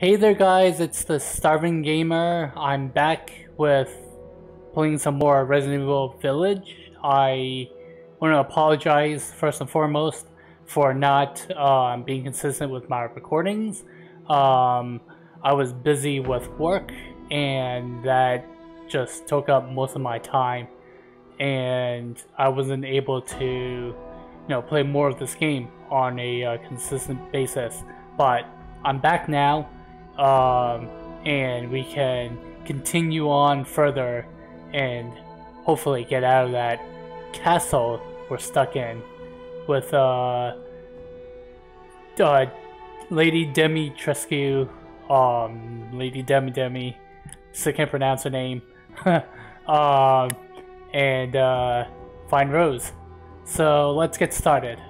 Hey there guys, it's the Starving Gamer. I'm back with playing some more Resident Evil Village. I want to apologize first and foremost for not um, being consistent with my recordings. Um, I was busy with work and that just took up most of my time and I wasn't able to you know play more of this game on a uh, consistent basis but I'm back now um, and we can continue on further and hopefully get out of that castle we're stuck in with uh, uh Lady Demi Trescu um Lady Demi Demi. I can't pronounce her name. Um and uh, find Rose. So let's get started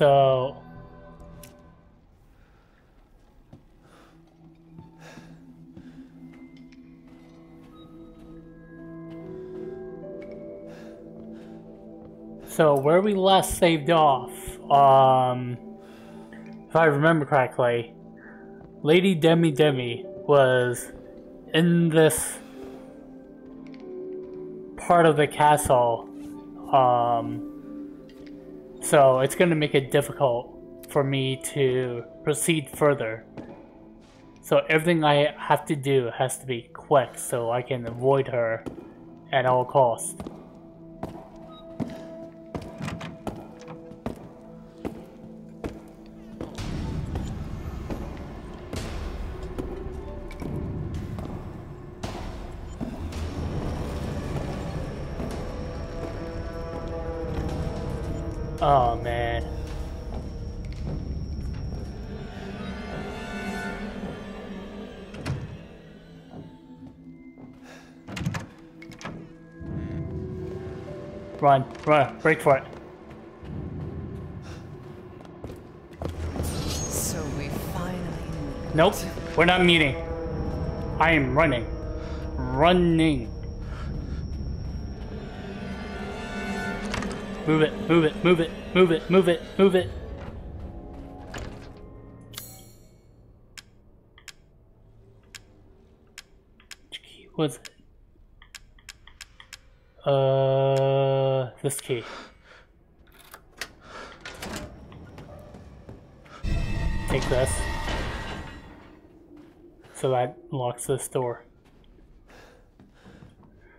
So So where we last saved off, um, if I remember correctly, Lady Demi Demi was in this part of the castle, um, so it's going to make it difficult for me to proceed further. So everything I have to do has to be quick so I can avoid her at all costs. Break for it. So we finally. Nope, we're not meeting. I am running. Running. Move it, move it, move it, move it, move it, move it. Which key was it? Uh, this key. Take this. So that locks this door.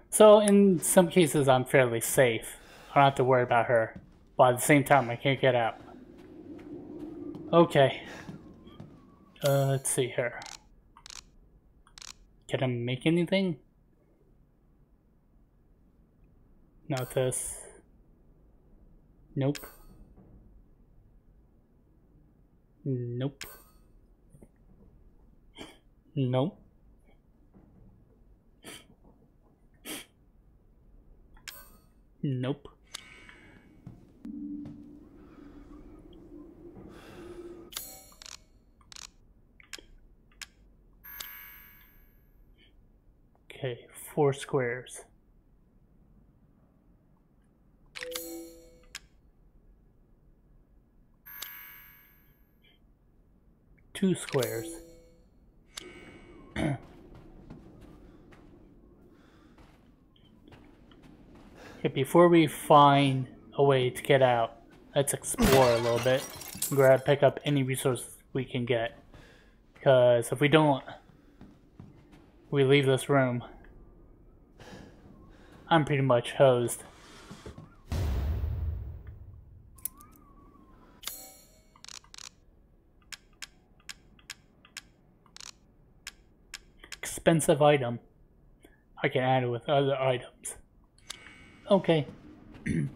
So in some cases I'm fairly safe. I don't have to worry about her. But at the same time, I can't get out. Okay. Uh, let's see here. Can I make anything? Not this. Nope. Nope. Nope. Nope. Okay, four squares. Two squares. okay, before we find a way to get out, let's explore a little bit. Grab, pick up any resources we can get. Because if we don't, we leave this room, I'm pretty much hosed. Expensive item. I can add it with other items. Okay.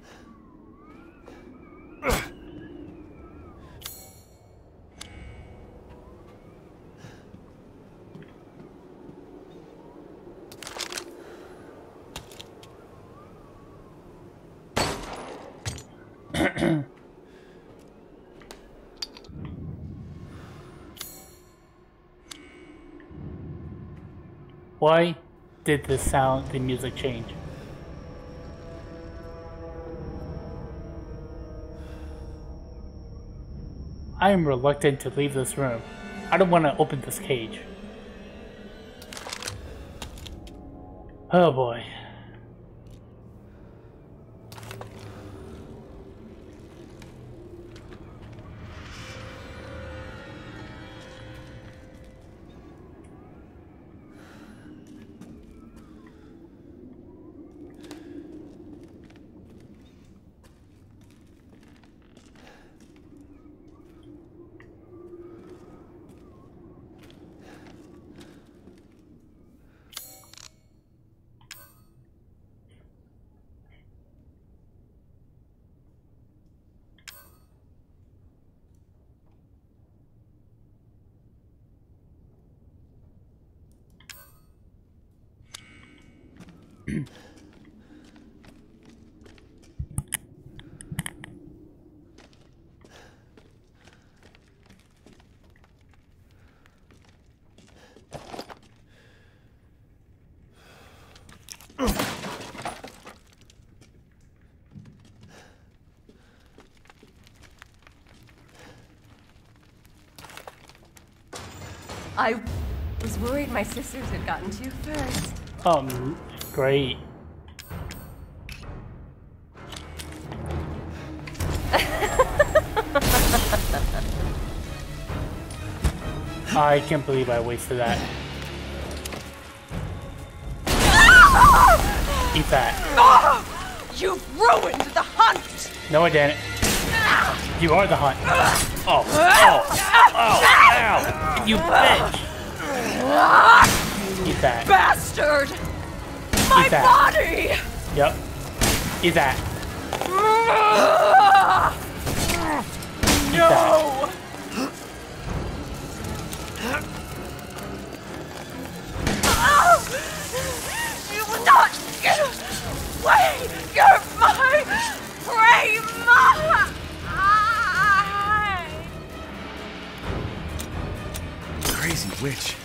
Why did the sound, the music change? I am reluctant to leave this room. I don't want to open this cage. Oh boy. I was worried my sisters had gotten to you first. Um, great. I can't believe I wasted that. Eat that. You've ruined the hunt! No, I didn't. You are the hunt. Oh, oh, oh, ow! You bitch! Eat that. Bastard! My Eat that. body! Yep. Eat that. Eat that. No! You will not get away! You're my prey! My... Crazy witch.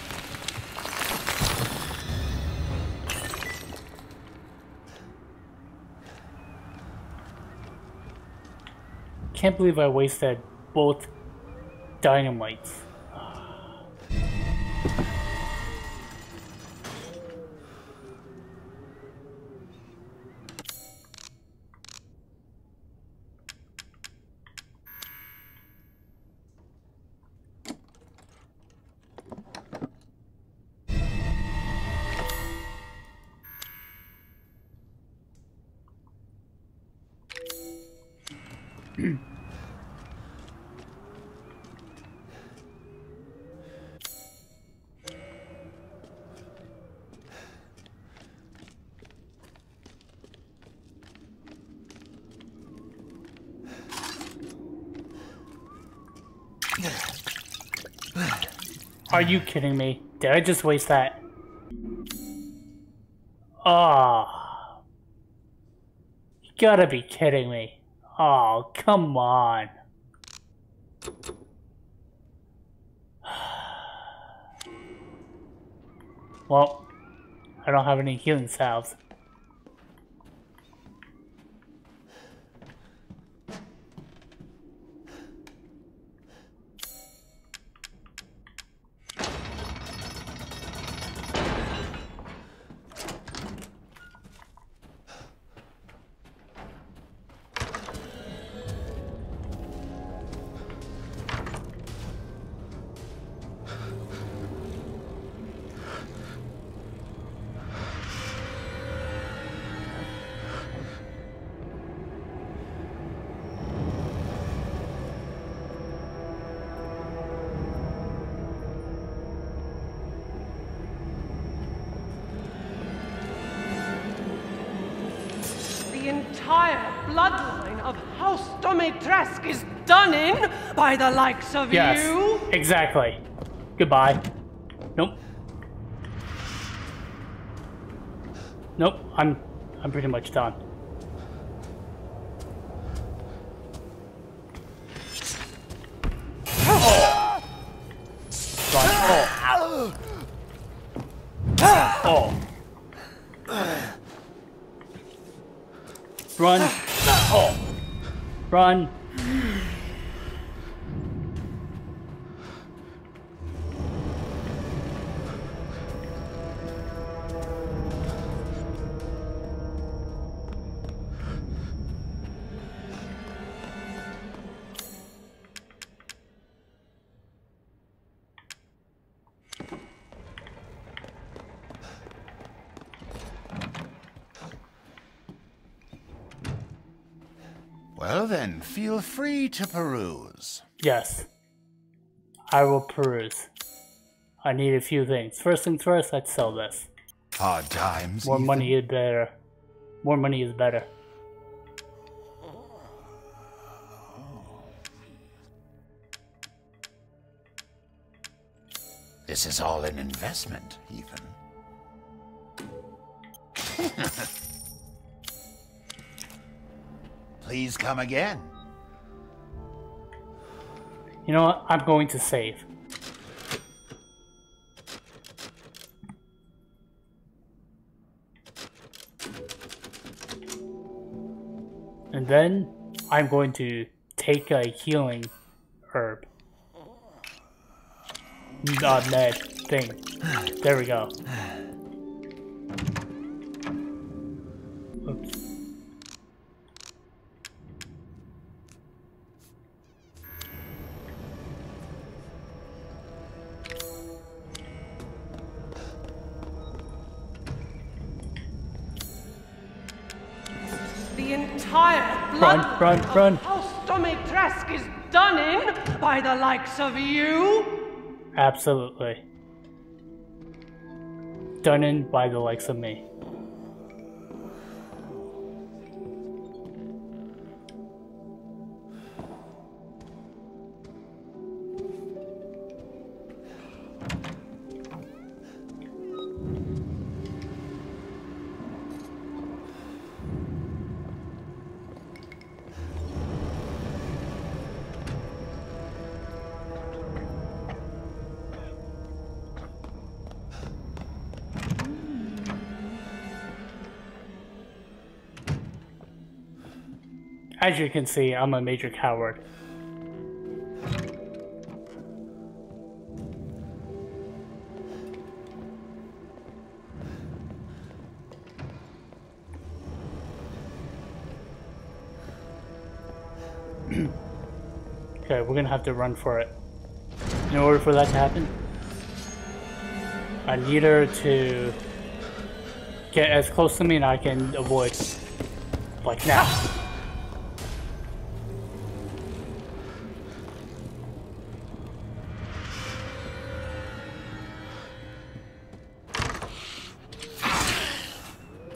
Can't believe I wasted both dynamites. Are you kidding me? Did I just waste that? Ah. You gotta be kidding me. Oh, come on. Well, I don't have any healing salves. By the likes of Yes, you. exactly. Goodbye. Nope. Nope, I'm I'm pretty much done. Well then, feel free to peruse. Yes. I will peruse. I need a few things. First things first, let's sell this. Hard times. More Ethan. money is better. More money is better. This is all an investment, Ethan. Please come again. You know what? I'm going to save. Then I'm going to take a healing herb. Uh, med thing. There we go. Entire Run, bloodline run, of run. House Dimitrescu is done in by the likes of you. Absolutely. Done in by the likes of me. As you can see, I'm a major coward. okay, we're gonna have to run for it. In order for that to happen, I need her to get as close to me and I can avoid. Like now.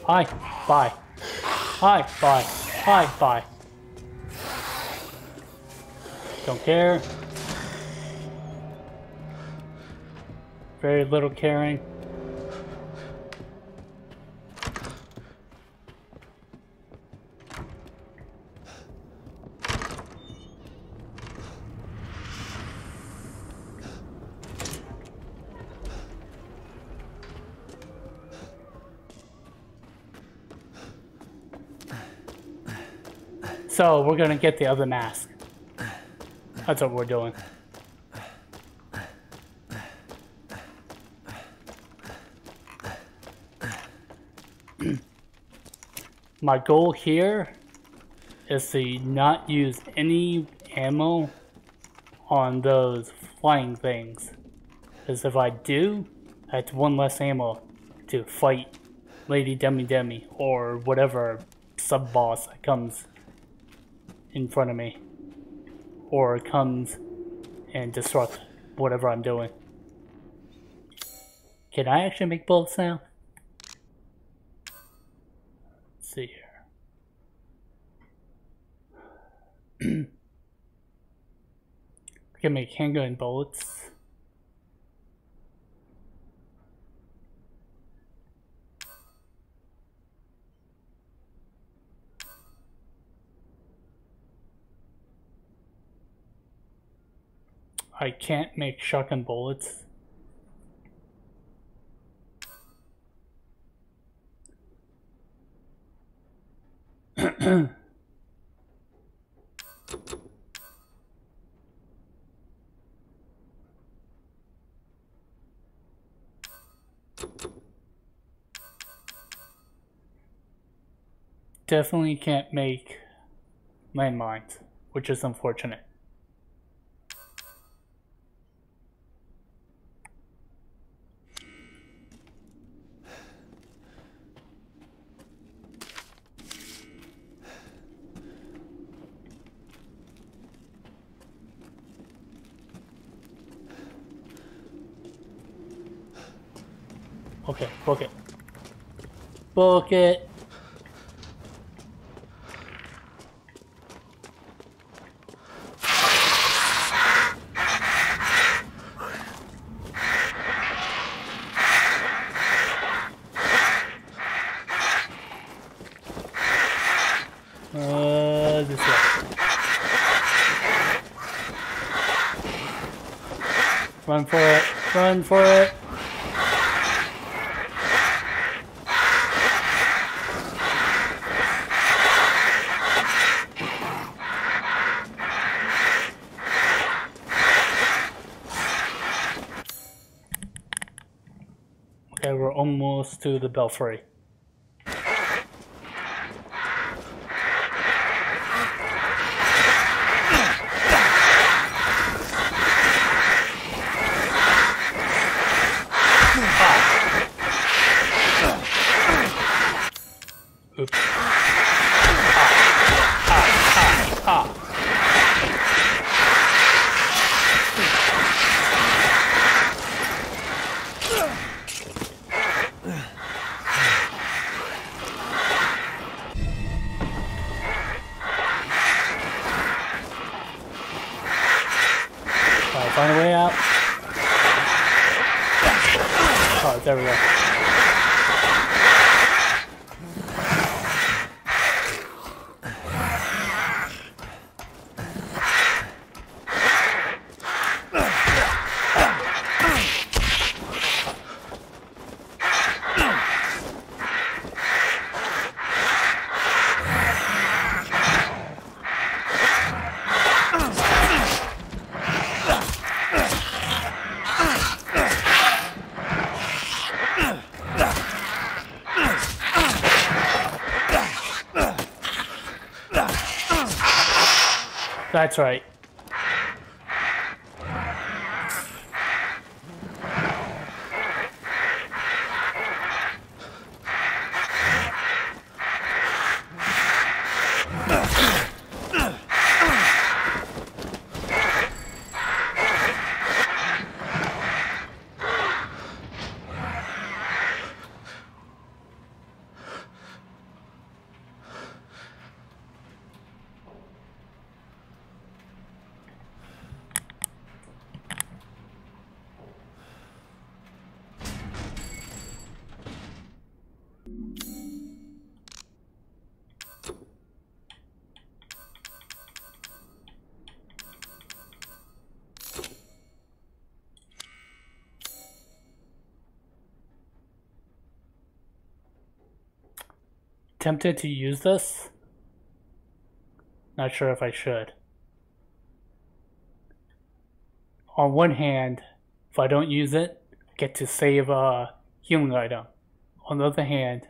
Hi, bye. Hi, bye. Hi, bye. Don't care. Very little caring. So we're gonna get the other mask. That's what we're doing. My goal here is to not use any ammo on those flying things. Because if I do, that's one less ammo to fight Lady Demi Demi or whatever sub boss that comes in front of me or comes and disrupts whatever I'm doing. Can I actually make bullets now? Let's see here. I can make handgun bullets. I can't make shotgun bullets. Definitely can't make landmines, which is unfortunate. Porque to the belfry. Oops. Ah, ah, ah, ah. Alright, find a way out. Oh, there we go. That's right. Tempted to use this. Not sure if I should. On one hand, if I don't use it, I get to save a healing item. On the other hand,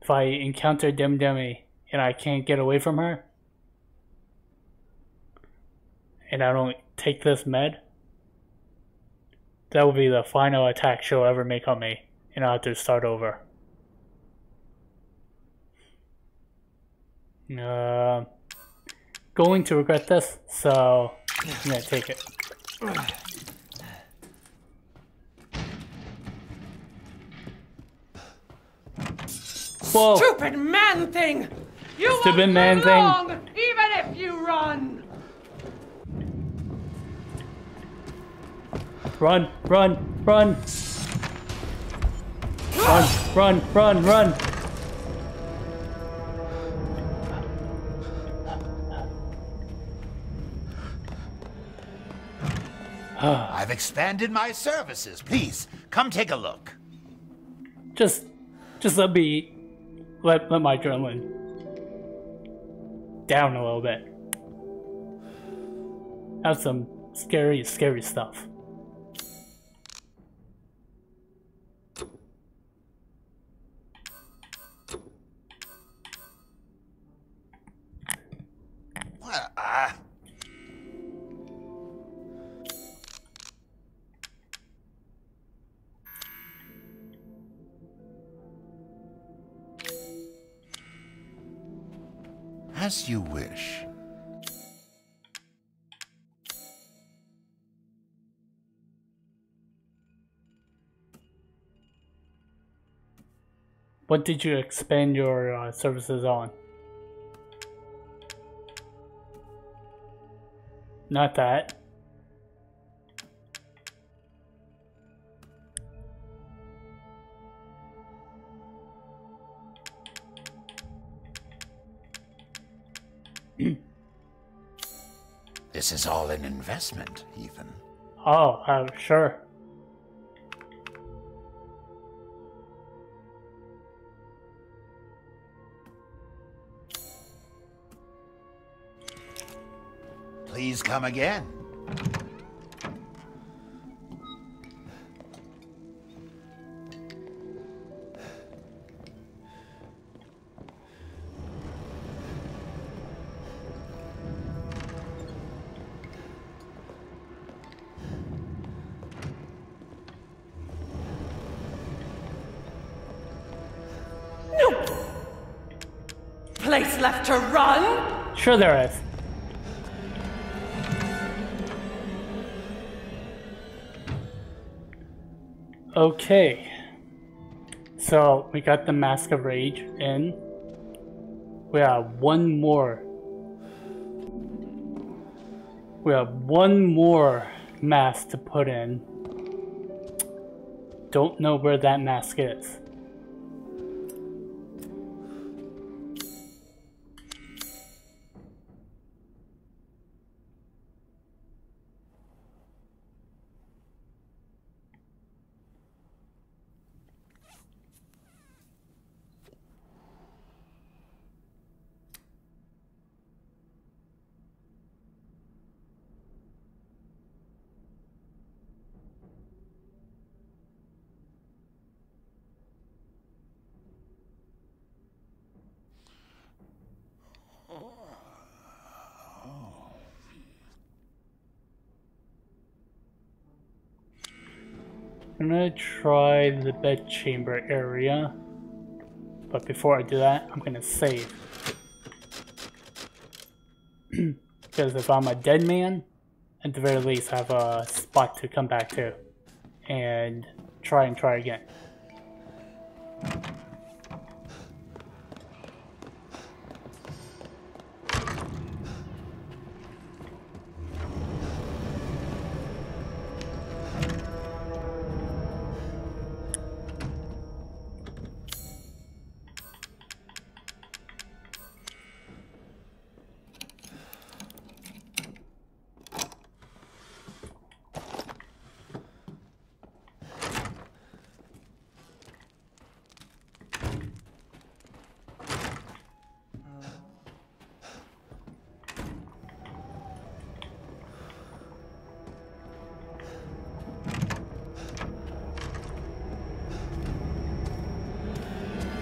if I encounter Dem Demi and I can't get away from her, and I don't take this med, that will be the final attack she'll ever make on me, and I'll have to start over. Uh, going to regret this, so I'm gonna take it. Whoa! Stupid man thing! You Stupid won't man thing. long, even if you run! Run, run, run! Run, run, run, run! I've expanded my services. Please, come take a look. Just, just let me, let, let my adrenaline down a little bit. Have some scary, scary stuff. As you wish. What did you expand your uh, services on? Not that. This is all an investment, Ethan. Oh, uh, sure. Please come again. To run? Sure there is. Okay. So we got the Mask of Rage in. We have one more. We have one more mask to put in. Don't know where that mask is. Gonna try the bedchamber area. But before I do that, I'm gonna save. because if I'm a dead man, at the very least I have a spot to come back to. And try and try again.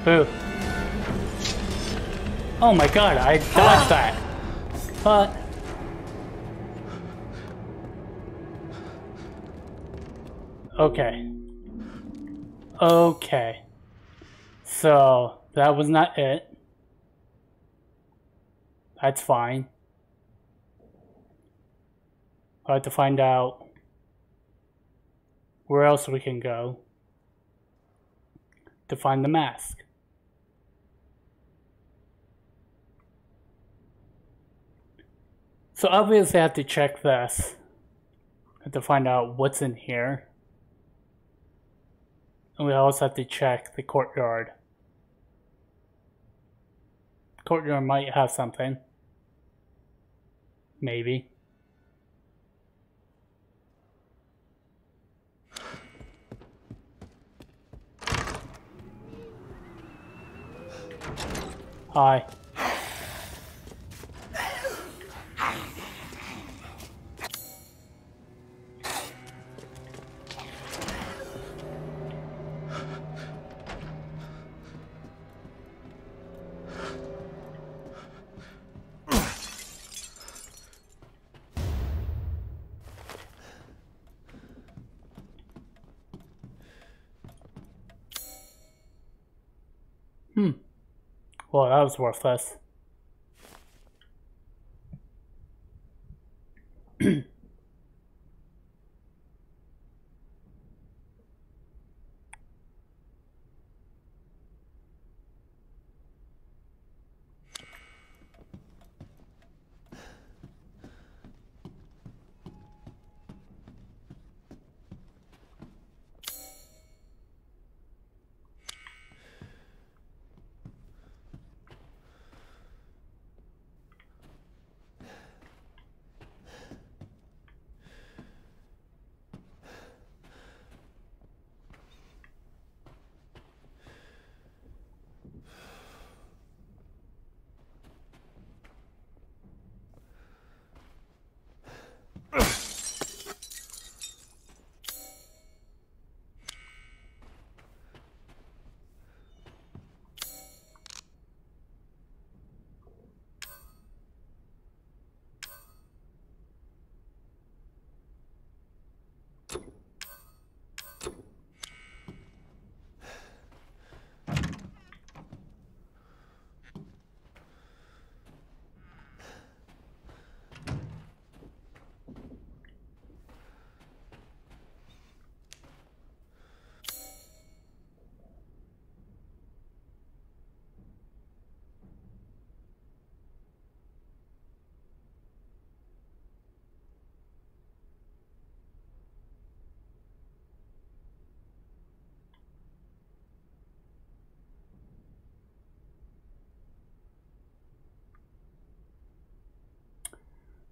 Boo. Oh my god, I dodged ah. that. But... Okay. Okay. So, that was not it. That's fine. I have to find out where else we can go to find the mask. So obviously I have to check this. I have to find out what's in here. And we also have to check the courtyard. Courtyard might have something. Maybe. Hi. Well, that was worthless.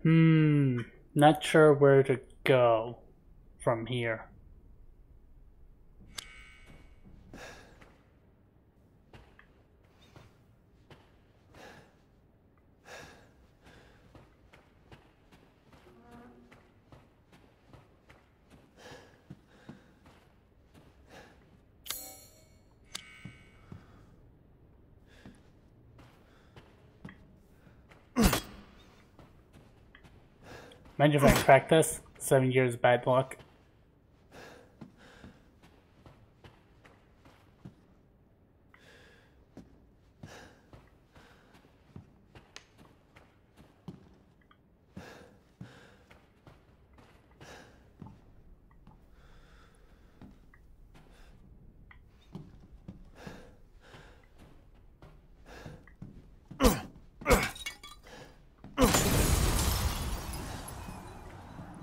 Hmm, not sure where to go from here. I cracked this. Seven years bad luck.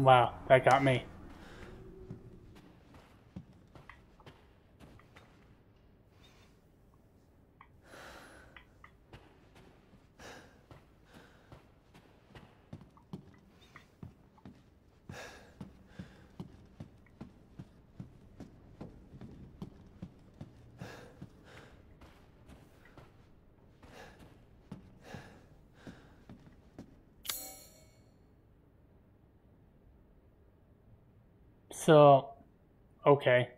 Wow, that got me. So, okay.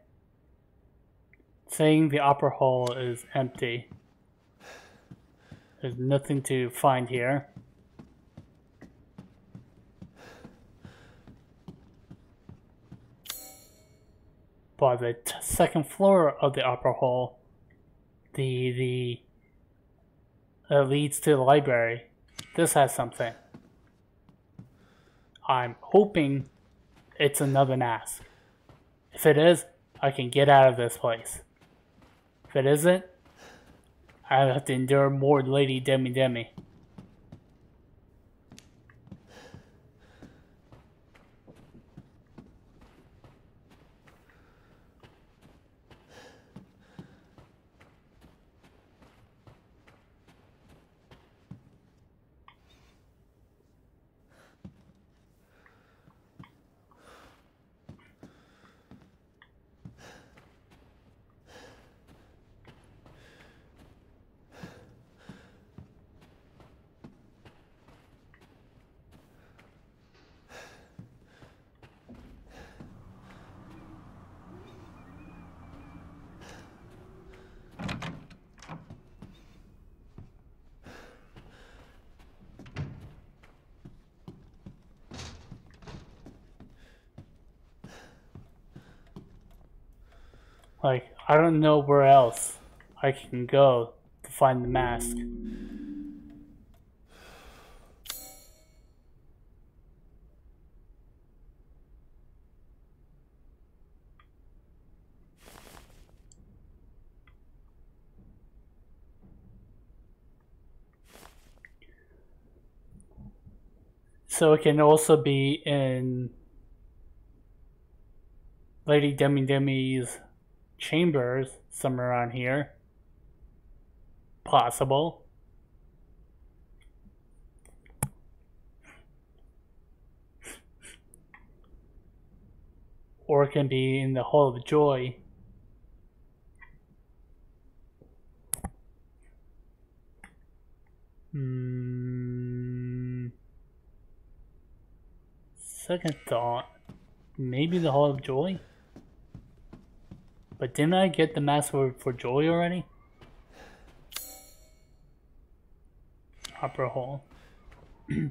Saying the upper hall is empty. There's nothing to find here. But the second floor of the upper hall, the the uh, leads to the library. This has something. I'm hoping it's another mask. If it is, I can get out of this place. If it isn't, I have to endure more Lady Demi Demi. Like, I don't know where else I can go to find the mask. So it can also be in Lady Demi Demi's chambers, somewhere around here. Possible. Or it can be in the Hall of Joy. Hmm. Second thought. Maybe the Hall of Joy? But didn't I get the mask for, for Joy already? Opera Hall.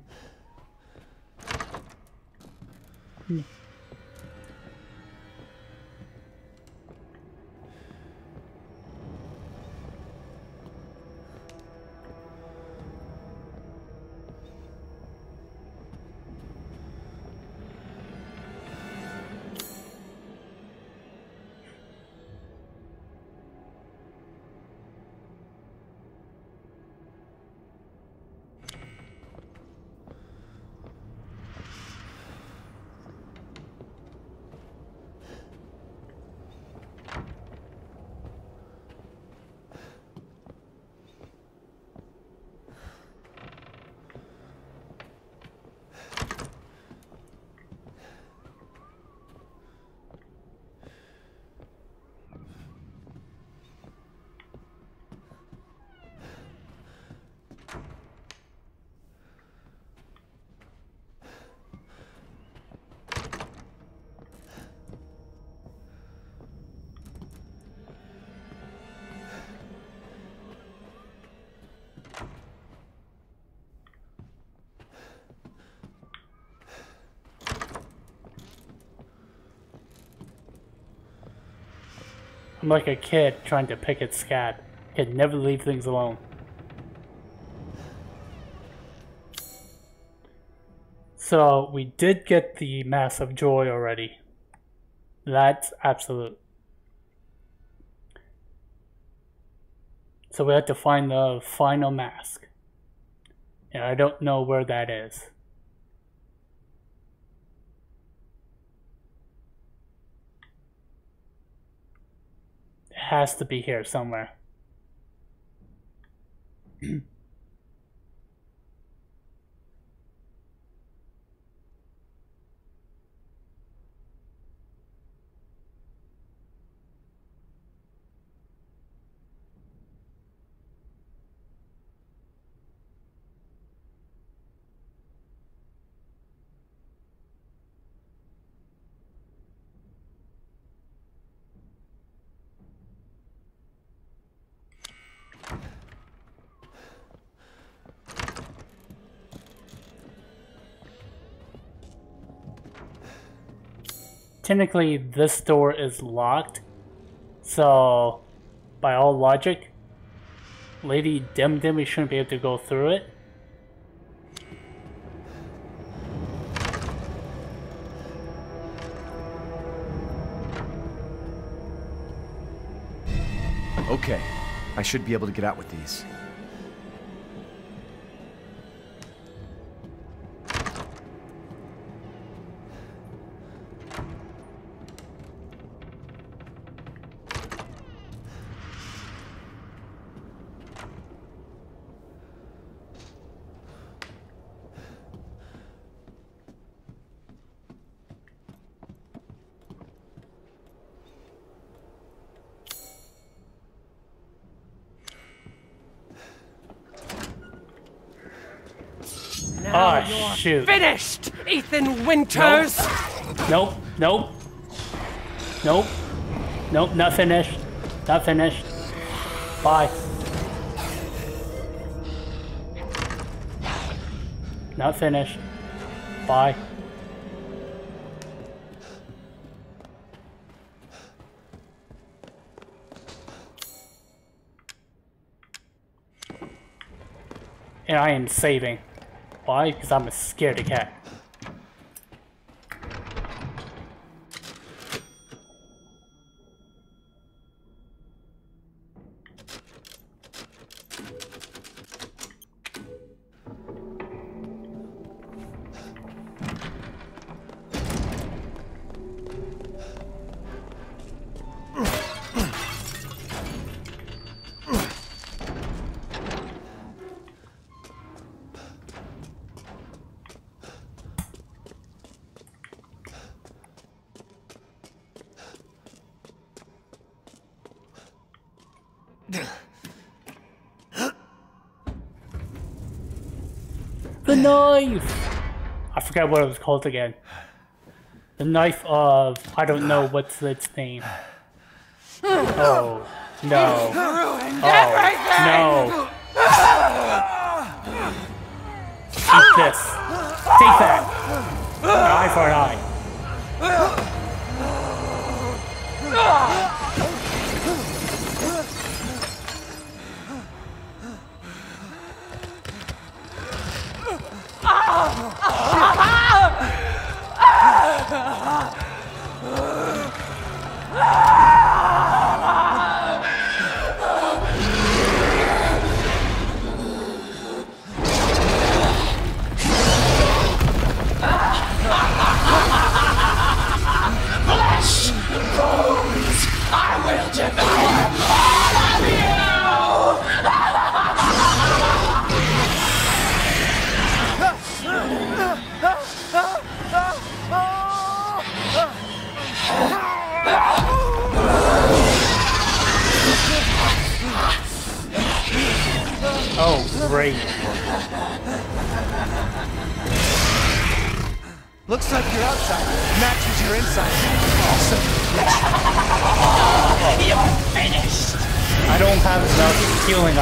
I'm like a kid trying to pick its scat. Can never leave things alone. So we did get the Mask of Joy already. That's absolute. So we have to find the final mask. And I don't know where that is. Has to be here somewhere. technically this door is locked. So, by all logic, Lady Dim Dimmy shouldn't be able to go through it. Okay, I should be able to get out with these. Shoot. finished, Ethan Winters. Nope, nope. Nope. Nope, not finished. Not finished. Bye. Not finished. Bye. And I am saving. Why? Because I'm a scaredy cat. The knife! I forgot what it was called again. The knife of I don't know what's its name. Oh no. Oh no. Eat this. Take that. An eye for an eye. Oh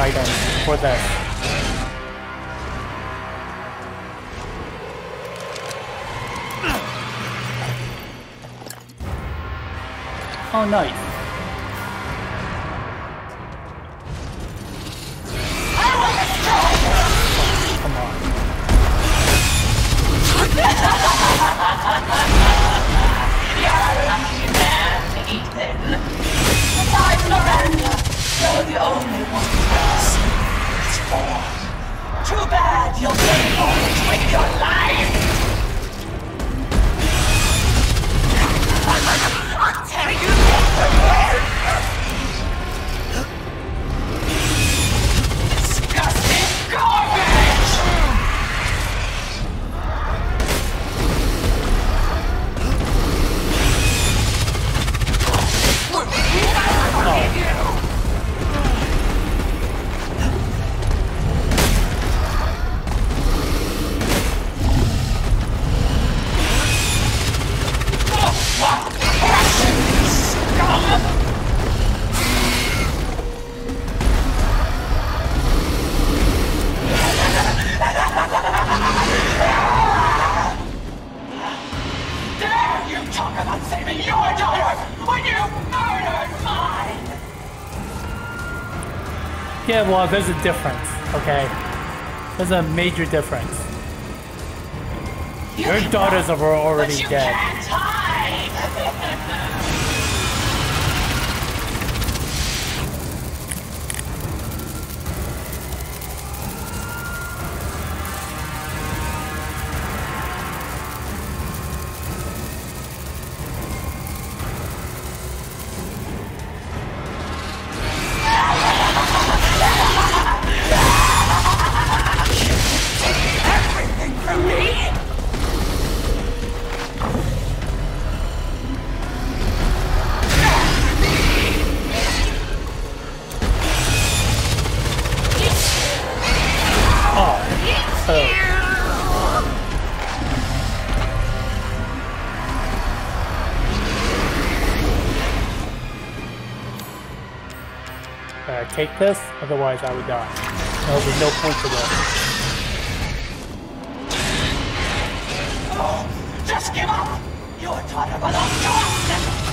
items for this. Oh, nice. There's a difference, okay? There's a major difference. You Your daughters are already dead. Can't take this, otherwise I would die. There will be no point to this. Just give up! Your daughter belongs to us!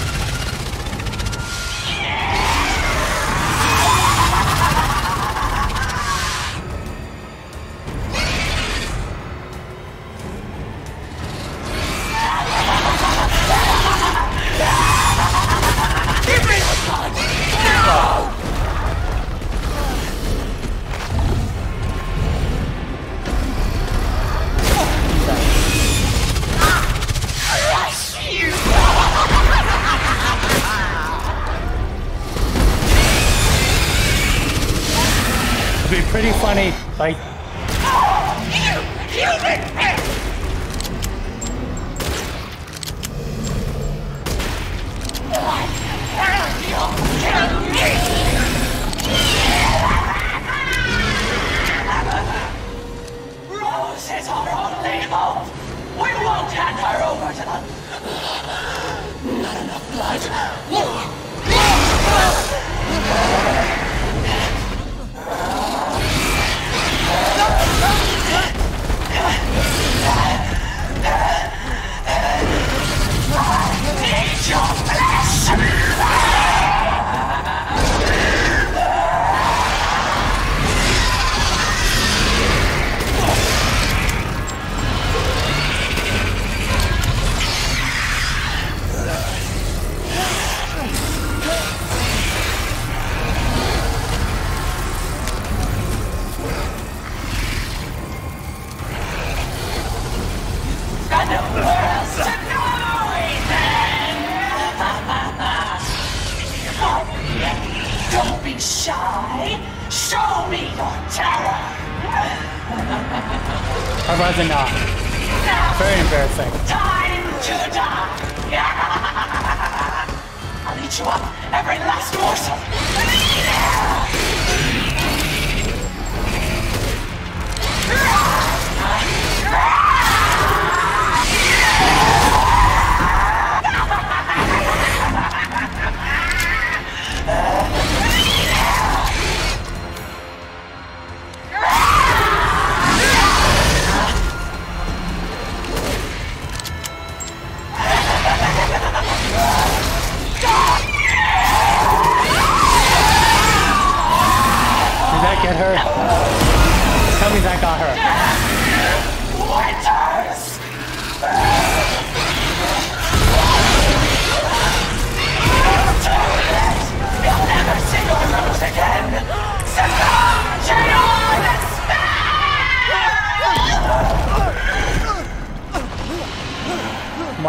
Pretty funny. Like, Rose Eat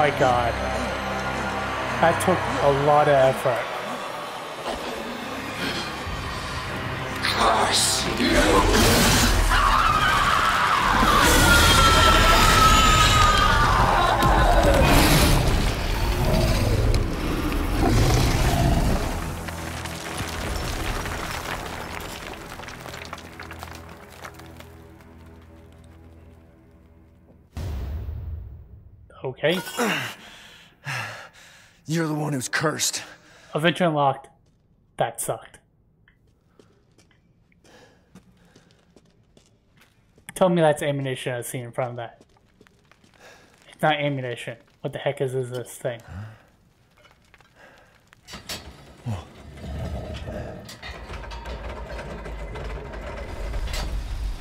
My god. That took a lot of effort. Curse Okay. You're the one who's cursed. Adventure unlocked. That sucked. Tell me that's ammunition I see in front of that. It's not ammunition. What the heck is this, this thing?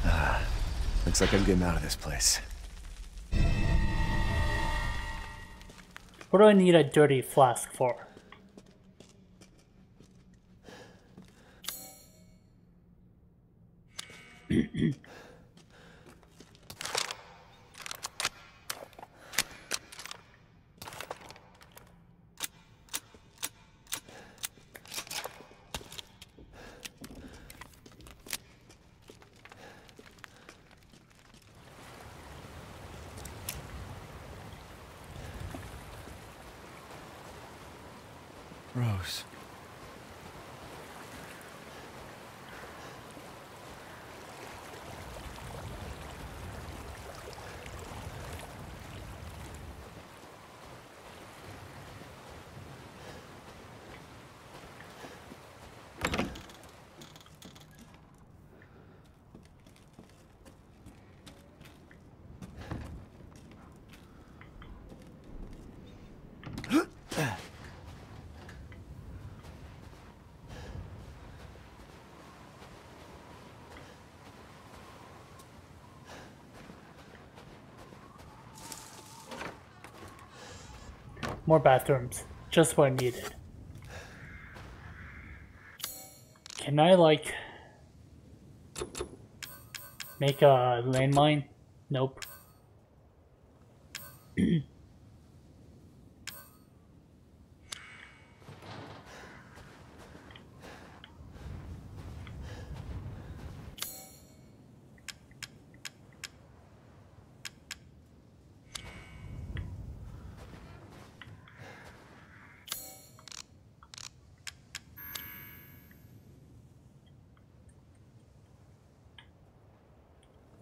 Ah, looks like I'm getting out of this place. What do I need a dirty flask for? Rose. More bathrooms. Just what I needed. Can I, like, make a landmine? Nope.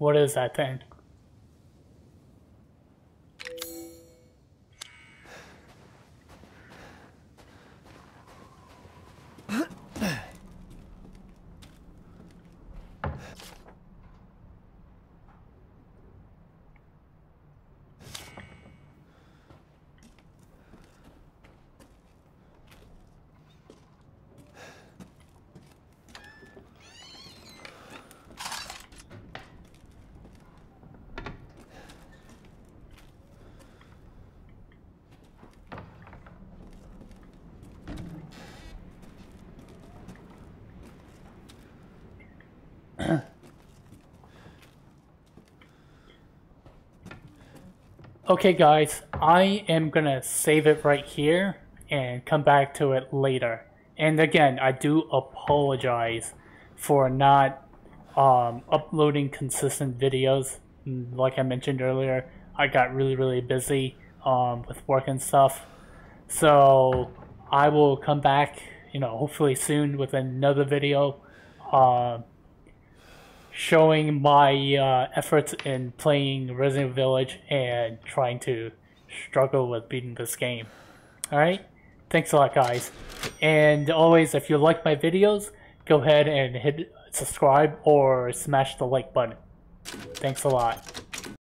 What is that thing? Okay guys, I am gonna save it right here and come back to it later. And again, I do apologize for not um, uploading consistent videos. Like I mentioned earlier, I got really really busy um, with work and stuff. So I will come back, you know, hopefully soon with another video. Uh, showing my uh, efforts in playing Resident Village and trying to struggle with beating this game. Alright? Thanks a lot, guys. And always, if you like my videos, go ahead and hit subscribe or smash the like button. Thanks a lot.